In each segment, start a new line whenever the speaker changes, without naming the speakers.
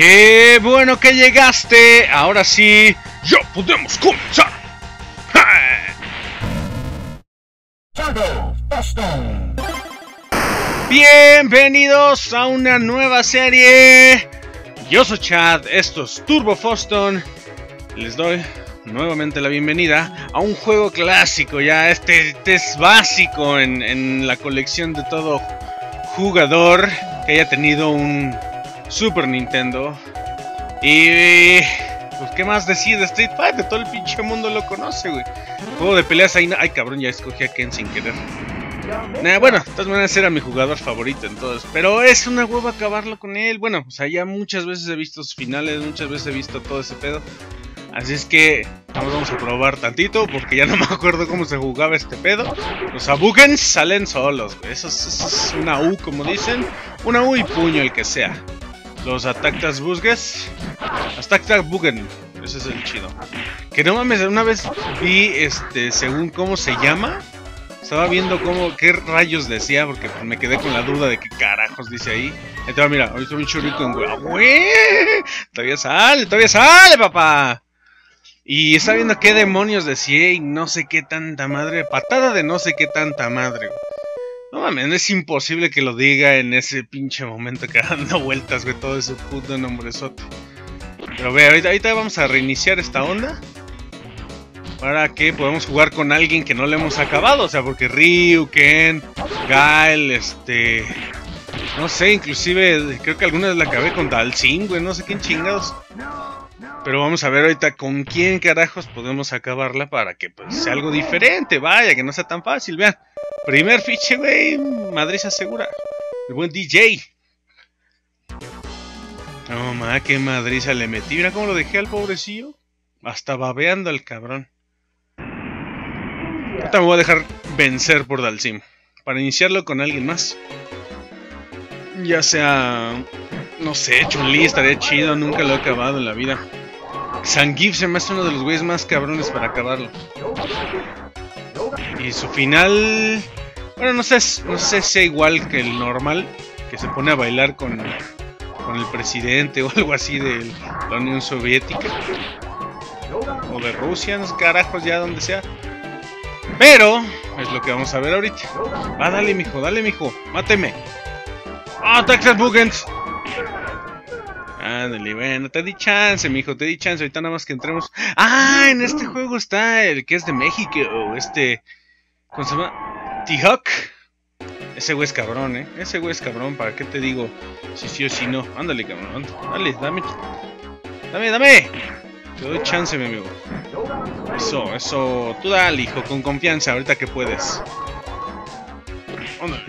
Qué bueno que llegaste. Ahora sí, ya podemos comenzar. Bienvenidos a una nueva serie. Yo soy Chad, esto es Turbo Foston. Les doy nuevamente la bienvenida a un juego clásico. Ya este, este es básico en, en la colección de todo jugador que haya tenido un Super Nintendo. Y pues qué más decir de Street Fighter, todo el pinche mundo lo conoce, güey. Juego de peleas ahí, ay cabrón, ya escogí a Ken sin querer. bueno, de todas maneras era mi jugador favorito entonces, pero es una hueva acabarlo con él. Bueno, o sea, ya muchas veces he visto sus finales, muchas veces he visto todo ese pedo. Así es que vamos a probar tantito porque ya no me acuerdo cómo se jugaba este pedo. Los Abugens salen solos, güey. Eso, es una U, como dicen. Una U y puño, el que sea. Los Atactas Busges. Atactas Bugen. Ese es el chido. Que no mames, una vez vi, este, según cómo se llama. Estaba viendo cómo, qué rayos decía, porque me quedé con la duda de qué carajos dice ahí. Entonces, mira, ahorita un en güey. Todavía sale, todavía sale, papá. Y está viendo qué demonios decía y no sé qué tanta madre. Patada de no sé qué tanta madre. No mames, es imposible que lo diga en ese pinche momento que dando vueltas, güey, todo ese puto nombrezote. Pero ve, ahorita, vamos a reiniciar esta onda. Para que podamos jugar con alguien que no le hemos acabado. O sea, porque Ryu, Ken, Gael, este... No sé, inclusive creo que alguna vez la acabé con Dalsim, güey, no sé quién chingados. Pero vamos a ver ahorita con quién carajos podemos acabarla para que pues, sea algo diferente, vaya, que no sea tan fácil, vean. Primer fiche, güey, Madrid se asegura. El buen DJ. No, ma, qué madriza le metí. Mira cómo lo dejé al pobrecillo. Hasta babeando al cabrón. Ahorita me voy a dejar vencer por Dalsim. Para iniciarlo con alguien más. Ya sea... No sé, Chun-Li estaría chido. Nunca lo he acabado en la vida. Sangif se me hace uno de los güeyes más cabrones para acabarlo. Y su final... Bueno, no sé, no sé si es igual que el normal, que se pone a bailar con, con el presidente o algo así de la Unión Soviética. O de Rusia, no sé carajos, ya donde sea. Pero, es lo que vamos a ver ahorita. Va, dale, mijo, dale, mijo, máteme. ¡Ah, Texas Bugens! Ándale, bueno, te di chance, mijo, te di chance. Ahorita nada más que entremos. ¡Ah! En este juego está el que es de México, o este. ¿Cómo se llama? T-Hawk. Ese güey es cabrón, ¿eh? Ese güey es cabrón, ¿para qué te digo? Si sí o si no. Ándale, cabrón. Dale, dame. Dame, dame. Te doy chance, mi amigo. Eso, eso. Tú dale, hijo, con confianza, ahorita que puedes. Ándale.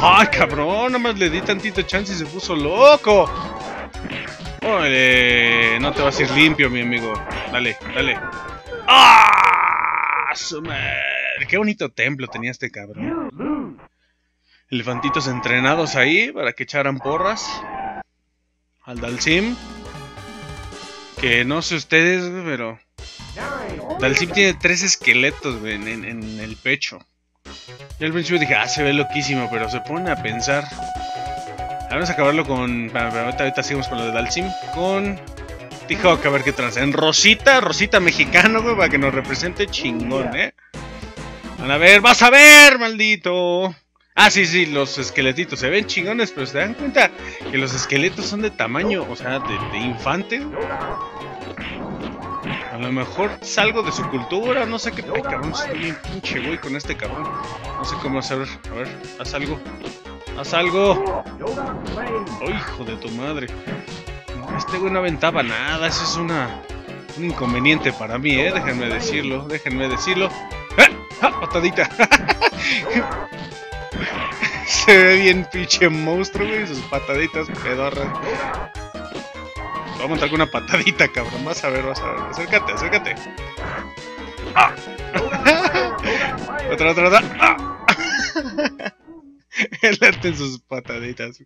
¡Ay, cabrón! Nomás le di tantito chance y se puso loco. Oye, no te vas a ir limpio, mi amigo. Dale, dale. ¡Ah! Su. Qué bonito templo tenía este cabrón. Elefantitos entrenados ahí para que echaran porras. Al Dalsim. Que no sé ustedes, pero... Dalsim tiene tres esqueletos en, en el pecho. Yo al principio dije, ah, se ve loquísimo, pero se pone a pensar. Vamos a acabarlo con. Ahorita, ahorita seguimos con lo de Dalsim. Con. T-Hawk, a ver qué trans. En Rosita, Rosita mexicano, güey, para que nos represente chingón, ¿eh? Van a ver, vas a ver, maldito. Ah, sí, sí, los esqueletitos se ven chingones, pero se dan cuenta que los esqueletos son de tamaño, o sea, de, de infante. A lo mejor salgo de su cultura, no sé qué. Ay, cabrón, estoy bien pinche güey con este cabrón. No sé cómo hacer. A ver, haz algo. Haz algo. Oh, hijo de tu madre. Este güey no aventaba nada. Eso es una. Un inconveniente para mí, eh. Déjenme decirlo. Déjenme decirlo. ¡Ah! ¡Ah! Patadita. Se ve bien pinche monstruo, güey. Sus pataditas pedorras. Voy a montar con una patadita, cabrón. Vas a ver, vas a ver. Acércate, acércate. ¡Ah! otra, otra, otra. ¡Ah! En sus pataditas.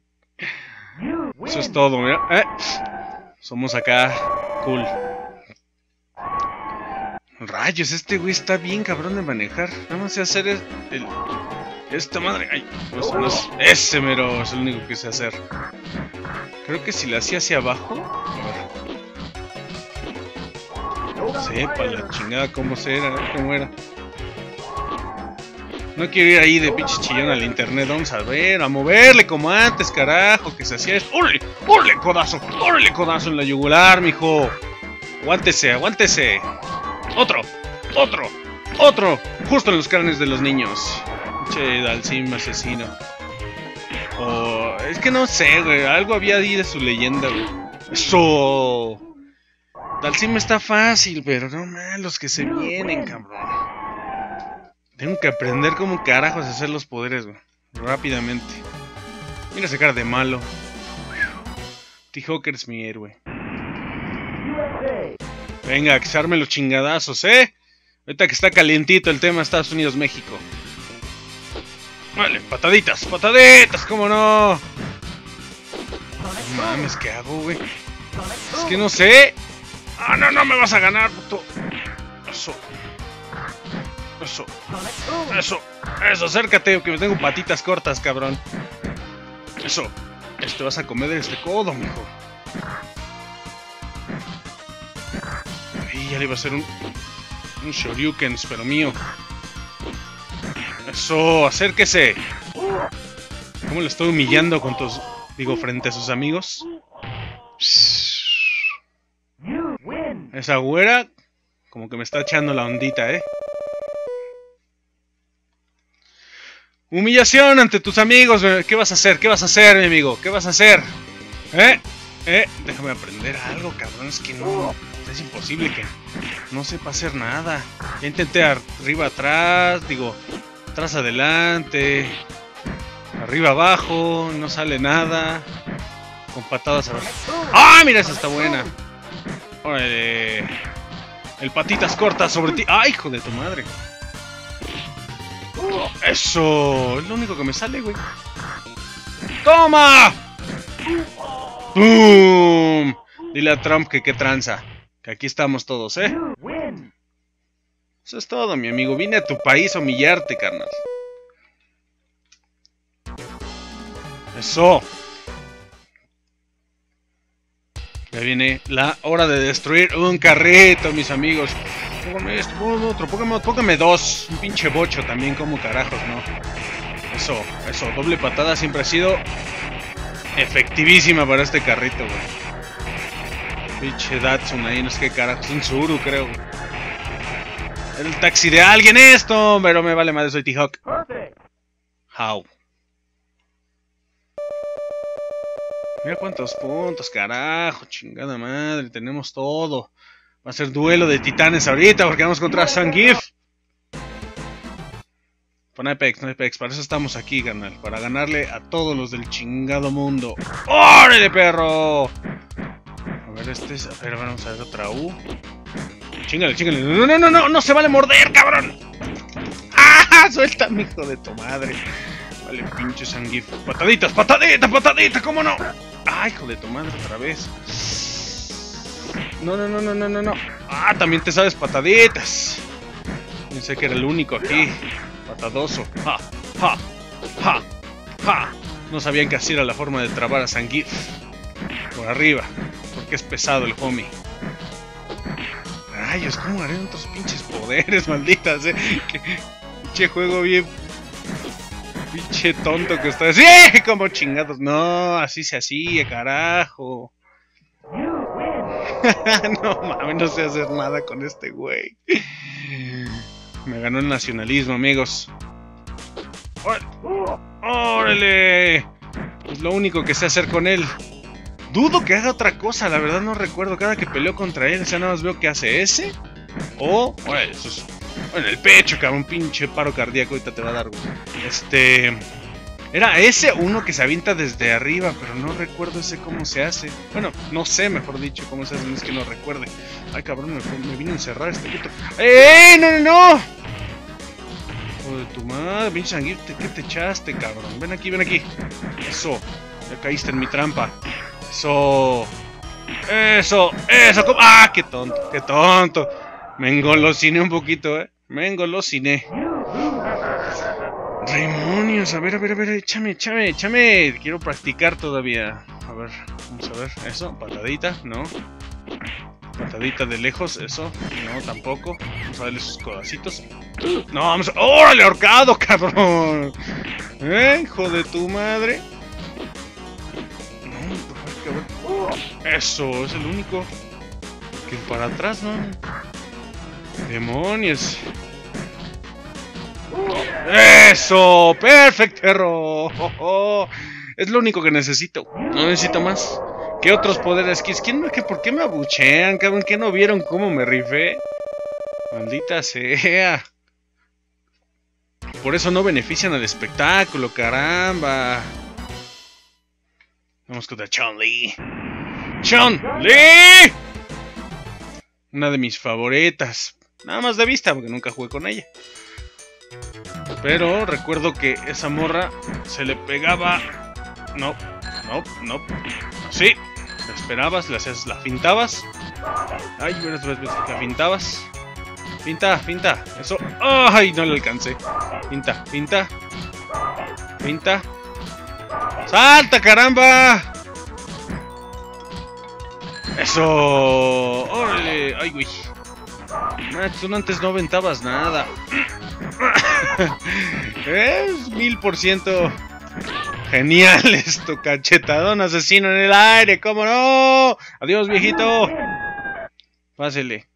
Eso es todo, mira. ¿Eh? Somos acá. Cool. Rayos, este güey está bien cabrón de manejar. Nada más sé hacer el, Esta madre. Ay, eso no es. Ese mero es el único que sé hacer. Creo que si le hacía hacia abajo. A ver. Sepa la chingada cómo era, cómo era. No quiero ir ahí de pinche chillón al internet. Vamos a ver, a moverle como antes, carajo, que se hacía esto. ¡Órale! ¡Órale, codazo! ¡Órale, codazo en la yugular, mijo! Aguántese, aguántese. Otro, otro, otro. Justo en los cráneos de los niños. Che, Dalsim asesino. Oh, es que no sé, güey. Algo había ahí de su leyenda, güey. Eso. Dalsim está fácil, pero no más los que se vienen, cabrón. Tengo que aprender cómo carajos hacer los poderes, güey. Rápidamente. Mira esa cara de malo. T-Hawker es mi héroe. Venga, armen los chingadazos, ¿eh? Ahorita que está calientito el tema Estados Unidos-México. Vale, pataditas, pataditas, ¿cómo no? No mames, ¿qué hago, güey? Es que no sé. Ah, no, no me vas a ganar, puto. Eso. Eso. Eso. Eso, acércate, que me tengo patitas cortas, cabrón. Eso. Esto vas a comer este codo, mijo. Y ya le iba a hacer un... Un Shoryukens, pero mío. Eso, acérquese. ¿Cómo le estoy humillando con tus... Digo, frente a sus amigos? Esa güera... Como que me está echando la ondita, ¿eh? Humillación ante tus amigos. ¿Qué vas a hacer? ¿Qué vas a hacer, mi amigo? ¿Qué vas a hacer? ¿Eh? ¿Eh? Déjame aprender algo, cabrón. Es que no... Es imposible que no sepa hacer nada. Ya intenté arriba, atrás, digo, atrás, adelante, arriba, abajo, no sale nada. Con patadas a. ¡Ah! Mira, esa está buena. El patitas cortas sobre ti. ¡Ay, hijo de tu madre! Eso, es lo único que me sale, güey. ¡Toma! ¡Bum! Dile a Trump que qué tranza. Que aquí estamos todos, ¿eh? Eso es todo, mi amigo. Vine a tu país a humillarte, carnal. Eso. Ya viene la hora de destruir un carrito, mis amigos. Póngame esto, otro, póngame, póngame dos. Un pinche bocho también, como carajos, ¿no? Eso, eso, doble patada siempre ha sido efectivísima para este carrito, güey. Pinche Datsun ahí, no sé qué carajos. Un Zuru, creo. El taxi de alguien esto, pero me vale madre, soy T-Hawk. How. Mira cuántos puntos, carajo, chingada madre, tenemos todo. Va a ser duelo de titanes ahorita porque vamos contra Sangif. Pon Apex, no Apex, para eso estamos aquí, canal. Para ganarle a todos los del chingado mundo. ¡Órale, perro! ver, este es... A ver, vamos a ver otra U. Chingale, chingale. No, no, no, no, no se vale morder, cabrón. ¡Ah! Suelta, hijo de tu madre. Vale, pinche sanguif. Pataditas, pataditas, pataditas, ¿cómo no? ¡Ah, hijo de tu madre otra vez! No, no, no, no, no, no, no. Ah, también te sabes pataditas. Pensé que era el único aquí. Patadoso. Ja, ja, ja, ja. No sabían que así era la forma de trabar a Sanguif. Por arriba que es pesado el homie. Rayos, ¿cómo haré otros pinches poderes, malditas, eh? Que pinche juego bien. Pinche tonto que está. ¡Sí! Como chingados. No, así se hacía, carajo. no mames, no sé hacer nada con este güey. Me ganó el nacionalismo, amigos. ¡Órale! Es lo único que sé hacer con él. Dudo que haga otra cosa, la verdad no recuerdo. Cada que peleo contra él, o sea, nada más veo que hace ese. O, es, bueno, el pecho, cabrón, pinche paro cardíaco ahorita te va a dar, Este. Era ese uno que se avienta desde arriba, pero no recuerdo ese cómo se hace. Bueno, no sé, mejor dicho, cómo se hace, no es que no recuerde. Ay, cabrón, me, vino a encerrar este puto. ¡Eh! ¡No, no, no! Joder, tu madre, pinche sanguite, ¿qué te echaste, cabrón? Ven aquí, ven aquí. Eso, ya caíste en mi trampa. Eso. Eso, eso. ¡Ah, qué tonto! ¡Qué tonto! Me engolosiné un poquito, ¿eh? Me engolosiné. Demonios! A ver, a ver, a ver, échame, échame, échame. Quiero practicar todavía. A ver, vamos a ver. Eso, patadita, ¿no? Patadita de lejos, eso. No, tampoco. Vamos a darle sus codacitos. No, vamos a... ¡Órale, ahorcado, cabrón! ¿Eh, hijo de tu madre? No, Eso, es el único. Que para atrás, ¿no? Demonios. ¡Eso! ¡Perfecto, perro! Es lo único que necesito. No necesito más. ¿Qué otros poderes? ¿Quién, qué, ¿Por qué me abuchean, cabrón? ¿Qué no vieron cómo me rifé? Maldita sea. Por eso no benefician al espectáculo, caramba. Vamos con la Chun Li. ¡Chun Li! Una de mis favoritas. Nada más de vista, porque nunca jugué con ella. Pero recuerdo que esa morra se le pegaba. No, no, no. Sí, la esperabas, la hacías, la fintabas. Ay, buenas veces la fintabas. Finta, finta, eso. ¡Ay! No le alcancé. Finta, finta. Finta. ¡Salta, caramba! ¡Eso! ¡Órale! ¡Ay, güey! Tú antes no aventabas nada. es mil por ciento genial esto, cachetadón asesino en el aire, ¿cómo no? Adiós, viejito. Pásele.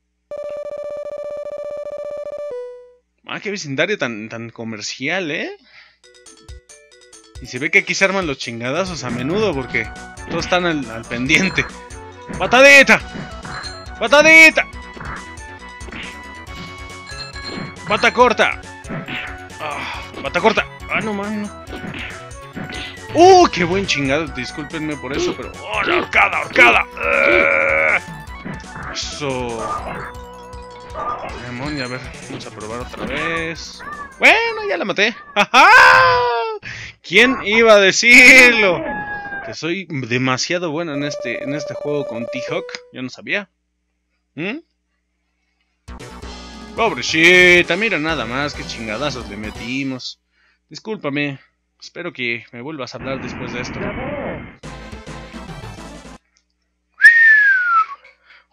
Ah, qué vecindario tan, tan comercial, ¿eh? Y se ve que aquí se arman los chingadazos a menudo porque todos están al pendiente. ¡Patadita! ¡Patadita! ¡Pata corta! Ah, ¡Pata corta! ¡Ah, no, mano! ¡Uh, qué buen chingado! Discúlpenme por eso, pero... ¡Oh, la horcada, horcada! Uh, eso... Demonio, a ver, vamos a probar otra vez. Bueno, ya la maté. ¡Ajá! ¿Quién iba a decirlo? Que soy demasiado bueno en este, en este juego con T-Hawk. Yo no sabía. ¿Mm? Pobrecita, mira nada más que chingadazos le metimos. Discúlpame. Espero que me vuelvas a hablar después de esto.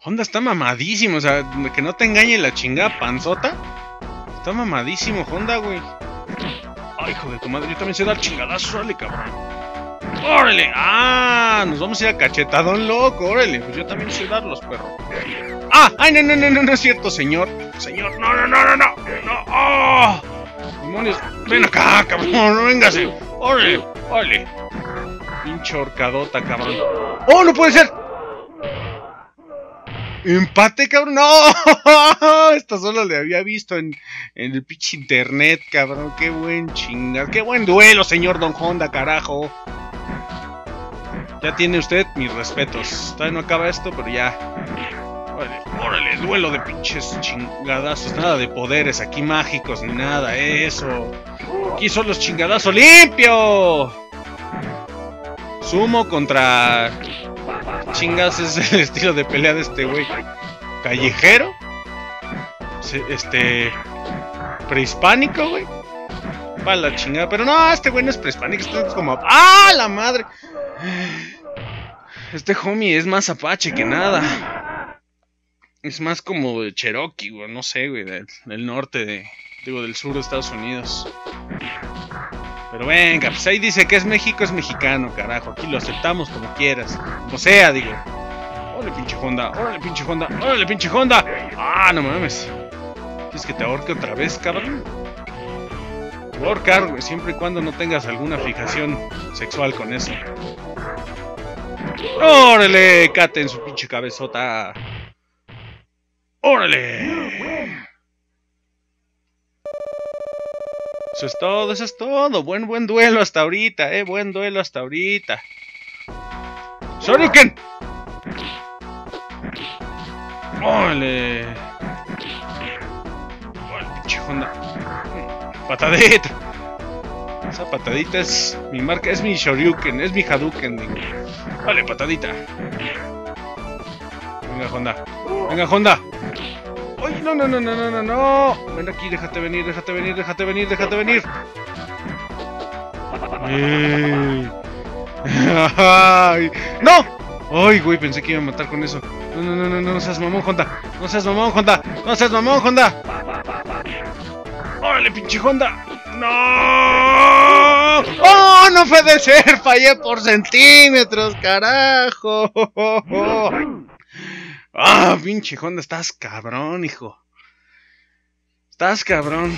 Honda está mamadísimo, o sea, que no te engañe la chingada panzota. Está mamadísimo Honda, güey. Ay, hijo de tu madre, yo también sé dar chingadazos, órale, cabrón. ¡Órale! ¡Ah! Nos vamos a ir a cachetadón loco, órale. Pues yo también sé darlos, perro. ¡Ah! ¡Ay, no, no, no, no, no es cierto, señor! Señor, no, no, no, no, no. no. ¡Oh! ¡Demonios! ¡Ven acá, cabrón! ¡No véngase! ¡Órale! ¡Órale! Pinche horcadota, cabrón. ¡Oh, no puede ser! ¡Empate, cabrón! ¡No! Esto solo le había visto en, en el pinche internet, cabrón. ¡Qué buen chingado! ¡Qué buen duelo, señor Don Honda, carajo! Ya tiene usted mis respetos. Todavía no acaba esto, pero ya. Órale, órale, duelo de pinches chingadazos. Nada de poderes aquí mágicos ni nada, eso. Aquí son los chingadazos limpio. Sumo contra chingas es el estilo de pelea de este güey. Callejero. Este. Prehispánico, güey. Para la chingada. Pero no, este güey no es prehispánico. Este es como. ¡Ah, la madre! Este homie es más apache que nada. Es más como de Cherokee, güey. No sé, güey. Del, norte de. Digo, del sur de Estados Unidos. Pero venga, pues ahí dice que es México, es mexicano, carajo. Aquí lo aceptamos como quieras. O sea, digo. Órale, pinche Honda. Órale, pinche Honda. Órale, pinche Honda. Ah, no mames. ¿Quieres que te ahorque otra vez, cabrón? Te ahorcar, güey, siempre y cuando no tengas alguna fijación sexual con eso. ¡Órale! Cate en su pinche cabezota. ¡Órale! Eso es todo, eso es todo. Buen, buen duelo hasta ahorita, eh. Buen duelo hasta ahorita. ¡Soriken! ¡Órale! ¡Órale, pinche Honda! ¡Patadita! Esa patadita es mi marca, es mi Shoryuken, es mi Hadouken. Vale, patadita. Venga, Honda. Venga, Honda. ¡Ay, no, no, no, no, no, no, no! Ven aquí, déjate venir, déjate venir, déjate venir, déjate venir. Ay. ¡No! Ay, güey, pensé que iba a matar con eso. No, no, no, no, no, no seas mamón, Honda. No seas mamón, Honda. No seas mamón, Honda. ¡Órale, pinche Honda! ¡No! ¡Oh, no puede ser! Fallé por centímetros, carajo. ¡Ah, pinche Honda! Estás cabrón, hijo. Estás cabrón.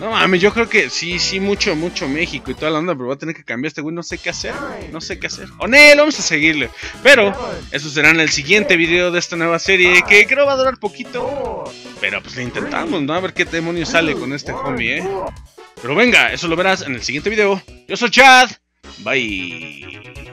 No mames, yo creo que sí, sí, mucho, mucho México y toda la onda, pero voy a tener que cambiar este güey, no sé qué hacer, no sé qué hacer. Onel, vamos a seguirle. Pero, eso será en el siguiente video de esta nueva serie, que creo va a durar poquito. Pero pues lo intentamos, ¿no? A ver qué demonios sale con este homie, ¿eh? Pero venga, eso lo verás en el siguiente video. Yo soy Chad. Bye.